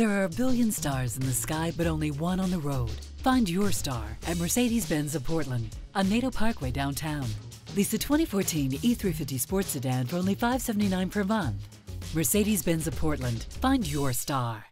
There are a billion stars in the sky, but only one on the road. Find your star at Mercedes-Benz of Portland on Naito Parkway downtown. Lease a 2014 E350 Sports Sedan for only $579 per month. Mercedes-Benz of Portland. Find your star.